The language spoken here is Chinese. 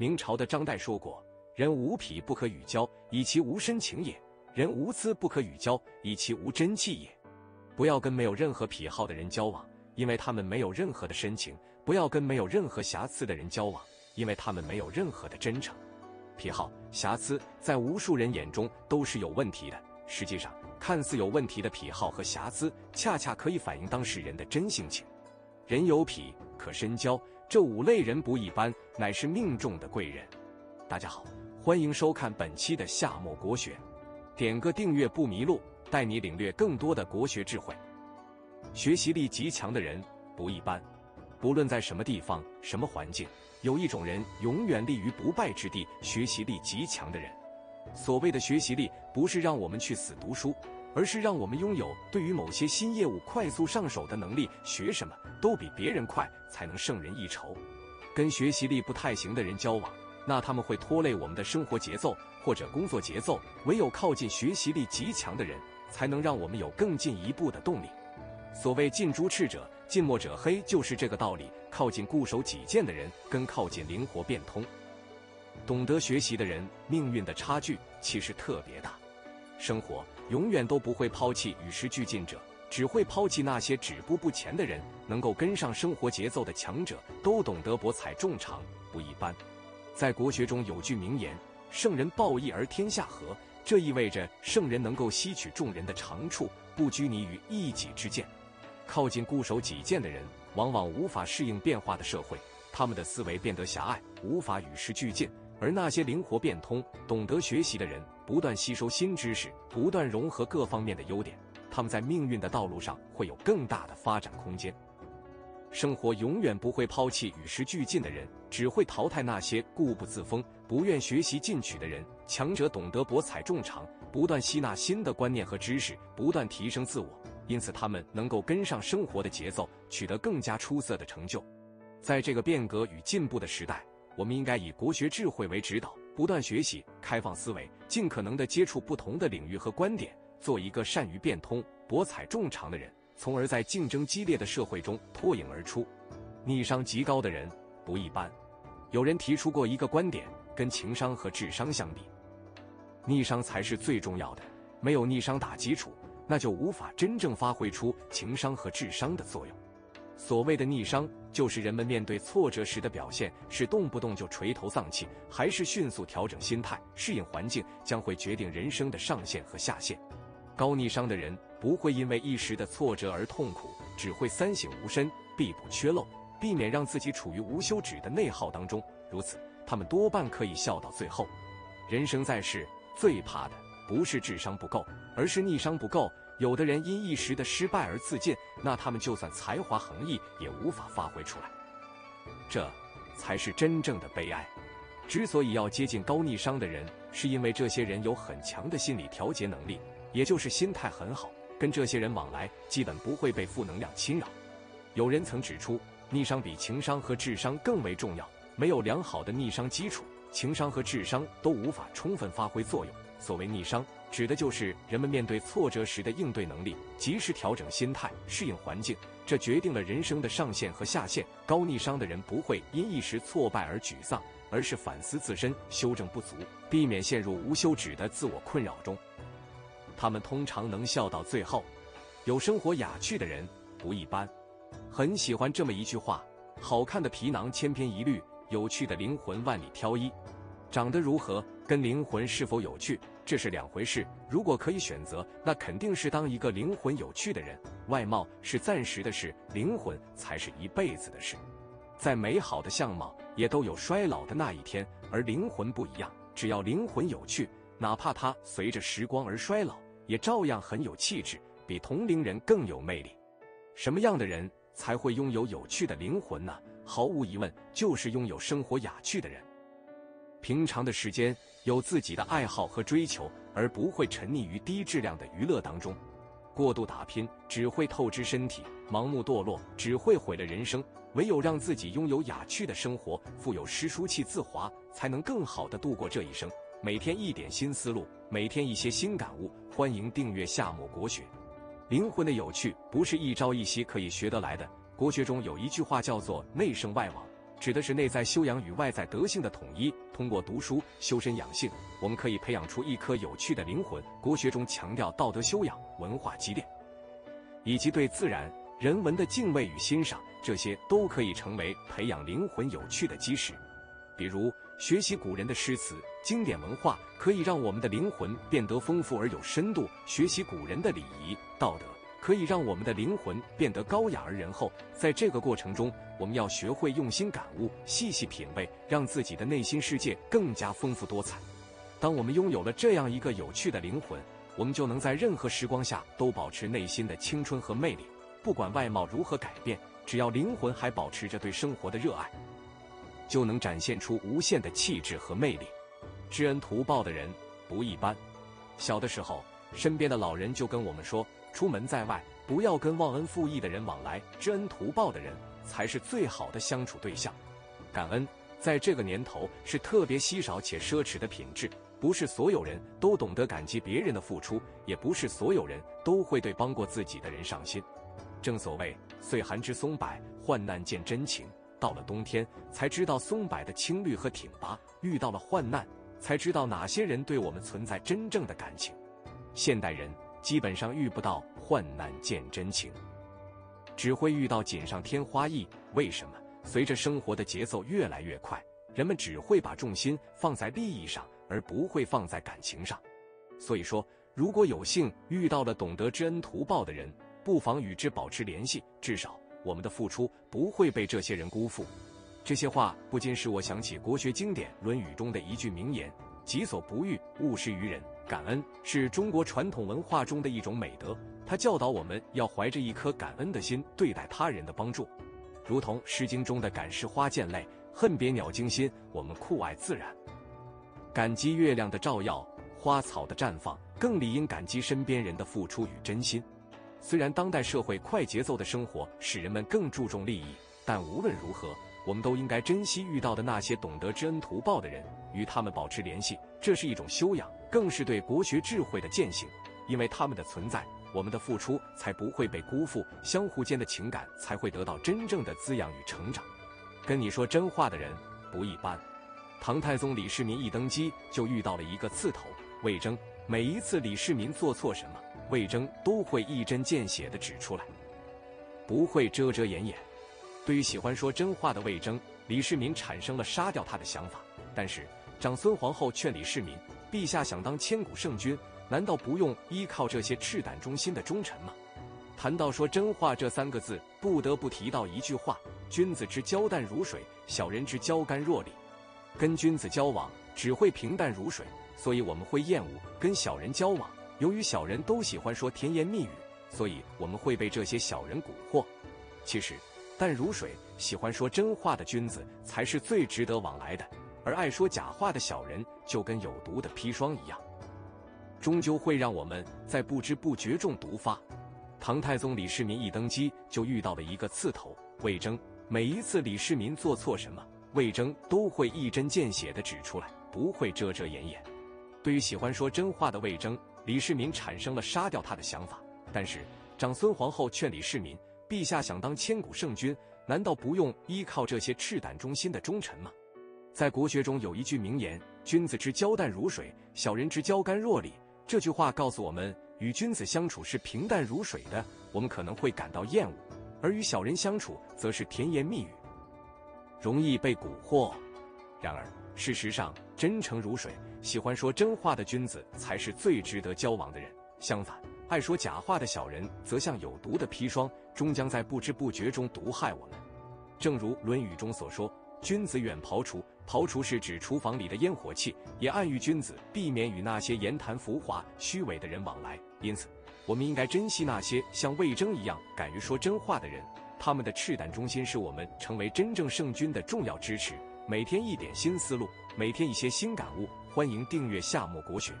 明朝的张岱说过：“人无癖不可与交，以其无深情也；人无私不可与交，以其无真气也。”不要跟没有任何癖好的人交往，因为他们没有任何的深情；不要跟没有任何瑕疵的人交往，因为他们没有任何的真诚。癖好、瑕疵在无数人眼中都是有问题的，实际上，看似有问题的癖好和瑕疵，恰恰可以反映当事人的真性情。人有癖可深交，这五类人不一般，乃是命中的贵人。大家好，欢迎收看本期的夏末国学，点个订阅不迷路，带你领略更多的国学智慧。学习力极强的人不一般，不论在什么地方、什么环境，有一种人永远立于不败之地，学习力极强的人。所谓的学习力，不是让我们去死读书。而是让我们拥有对于某些新业务快速上手的能力，学什么都比别人快，才能胜人一筹。跟学习力不太行的人交往，那他们会拖累我们的生活节奏或者工作节奏。唯有靠近学习力极强的人，才能让我们有更进一步的动力。所谓近朱赤者近墨者黑，就是这个道理。靠近固守己见的人，跟靠近灵活变通、懂得学习的人，命运的差距其实特别大。生活永远都不会抛弃与时俱进者，只会抛弃那些止步不前的人。能够跟上生活节奏的强者，都懂得博采众长，不一般。在国学中有句名言：“圣人抱义而天下和。”这意味着圣人能够吸取众人的长处，不拘泥于一己之见。靠近固守己见的人，往往无法适应变化的社会，他们的思维变得狭隘，无法与时俱进。而那些灵活变通、懂得学习的人，不断吸收新知识，不断融合各方面的优点，他们在命运的道路上会有更大的发展空间。生活永远不会抛弃与时俱进的人，只会淘汰那些固步自封、不愿学习进取的人。强者懂得博采众长，不断吸纳新的观念和知识，不断提升自我，因此他们能够跟上生活的节奏，取得更加出色的成就。在这个变革与进步的时代。我们应该以国学智慧为指导，不断学习，开放思维，尽可能的接触不同的领域和观点，做一个善于变通、博采众长的人，从而在竞争激烈的社会中脱颖而出。逆商极高的人不一般。有人提出过一个观点：跟情商和智商相比，逆商才是最重要的。没有逆商打基础，那就无法真正发挥出情商和智商的作用。所谓的逆商，就是人们面对挫折时的表现是动不动就垂头丧气，还是迅速调整心态、适应环境，将会决定人生的上限和下限。高逆商的人不会因为一时的挫折而痛苦，只会三省吾身，必补缺漏，避免让自己处于无休止的内耗当中。如此，他们多半可以笑到最后。人生在世，最怕的不是智商不够，而是逆商不够。有的人因一时的失败而自尽，那他们就算才华横溢，也无法发挥出来，这才是真正的悲哀。之所以要接近高逆商的人，是因为这些人有很强的心理调节能力，也就是心态很好，跟这些人往来基本不会被负能量侵扰。有人曾指出，逆商比情商和智商更为重要，没有良好的逆商基础，情商和智商都无法充分发挥作用。所谓逆商。指的就是人们面对挫折时的应对能力，及时调整心态，适应环境，这决定了人生的上限和下限。高逆商的人不会因一时挫败而沮丧，而是反思自身，修正不足，避免陷入无休止的自我困扰中。他们通常能笑到最后。有生活雅趣的人不一般，很喜欢这么一句话：好看的皮囊千篇一律，有趣的灵魂万里挑一。长得如何，跟灵魂是否有趣，这是两回事。如果可以选择，那肯定是当一个灵魂有趣的人。外貌是暂时的事，灵魂才是一辈子的事。再美好的相貌，也都有衰老的那一天，而灵魂不一样。只要灵魂有趣，哪怕它随着时光而衰老，也照样很有气质，比同龄人更有魅力。什么样的人才会拥有有趣的灵魂呢？毫无疑问，就是拥有生活雅趣的人。平常的时间有自己的爱好和追求，而不会沉溺于低质量的娱乐当中。过度打拼只会透支身体，盲目堕落只会毁了人生。唯有让自己拥有雅趣的生活，富有诗书气自华，才能更好的度过这一生。每天一点新思路，每天一些新感悟。欢迎订阅夏末国学。灵魂的有趣不是一朝一夕可以学得来的。国学中有一句话叫做“内圣外王”。指的是内在修养与外在德性的统一。通过读书修身养性，我们可以培养出一颗有趣的灵魂。国学中强调道德修养、文化积淀，以及对自然人文的敬畏与欣赏，这些都可以成为培养灵魂有趣的基石。比如，学习古人的诗词、经典文化，可以让我们的灵魂变得丰富而有深度；学习古人的礼仪道德。可以让我们的灵魂变得高雅而仁厚。在这个过程中，我们要学会用心感悟、细细品味，让自己的内心世界更加丰富多彩。当我们拥有了这样一个有趣的灵魂，我们就能在任何时光下都保持内心的青春和魅力。不管外貌如何改变，只要灵魂还保持着对生活的热爱，就能展现出无限的气质和魅力。知恩图报的人不一般。小的时候，身边的老人就跟我们说。出门在外，不要跟忘恩负义的人往来，知恩图报的人才是最好的相处对象。感恩在这个年头是特别稀少且奢侈的品质，不是所有人都懂得感激别人的付出，也不是所有人都会对帮过自己的人上心。正所谓岁寒知松柏，患难见真情。到了冬天，才知道松柏的青绿和挺拔；遇到了患难，才知道哪些人对我们存在真正的感情。现代人。基本上遇不到患难见真情，只会遇到锦上添花易。为什么？随着生活的节奏越来越快，人们只会把重心放在利益上，而不会放在感情上。所以说，如果有幸遇到了懂得知恩图报的人，不妨与之保持联系，至少我们的付出不会被这些人辜负。这些话不禁使我想起国学经典《论语》中的一句名言：“己所不欲，勿施于人。”感恩是中国传统文化中的一种美德，它教导我们要怀着一颗感恩的心对待他人的帮助，如同《诗经》中的“感时花溅泪，恨别鸟惊心”。我们酷爱自然，感激月亮的照耀，花草的绽放，更理应感激身边人的付出与真心。虽然当代社会快节奏的生活使人们更注重利益，但无论如何。我们都应该珍惜遇到的那些懂得知恩图报的人，与他们保持联系，这是一种修养，更是对国学智慧的践行。因为他们的存在，我们的付出才不会被辜负，相互间的情感才会得到真正的滋养与成长。跟你说真话的人不一般。唐太宗李世民一登基就遇到了一个刺头魏征，每一次李世民做错什么，魏征都会一针见血地指出来，不会遮遮掩掩。对于喜欢说真话的魏征，李世民产生了杀掉他的想法。但是长孙皇后劝李世民：“陛下想当千古圣君，难道不用依靠这些赤胆忠心的忠臣吗？”谈到说真话这三个字，不得不提到一句话：“君子之交淡如水，小人之交甘若醴。”跟君子交往只会平淡如水，所以我们会厌恶跟小人交往。由于小人都喜欢说甜言蜜语，所以我们会被这些小人蛊惑。其实。淡如水，喜欢说真话的君子才是最值得往来的，而爱说假话的小人就跟有毒的砒霜一样，终究会让我们在不知不觉中毒发。唐太宗李世民一登基就遇到了一个刺头魏征，每一次李世民做错什么，魏征都会一针见血地指出来，不会遮遮掩掩。对于喜欢说真话的魏征，李世民产生了杀掉他的想法。但是长孙皇后劝李世民。陛下想当千古圣君，难道不用依靠这些赤胆忠心的忠臣吗？在国学中有一句名言：“君子之交淡如水，小人之交甘若醴。”这句话告诉我们，与君子相处是平淡如水的，我们可能会感到厌恶；而与小人相处，则是甜言蜜语，容易被蛊惑。然而，事实上，真诚如水、喜欢说真话的君子，才是最值得交往的人。相反，爱说假话的小人，则像有毒的砒霜，终将在不知不觉中毒害我们。正如《论语》中所说：“君子远庖厨。”庖厨是指厨房里的烟火气，也暗喻君子避免与那些言谈浮华、虚伪的人往来。因此，我们应该珍惜那些像魏征一样敢于说真话的人，他们的赤胆忠心是我们成为真正圣君的重要支持。每天一点新思路，每天一些新感悟，欢迎订阅夏末国学。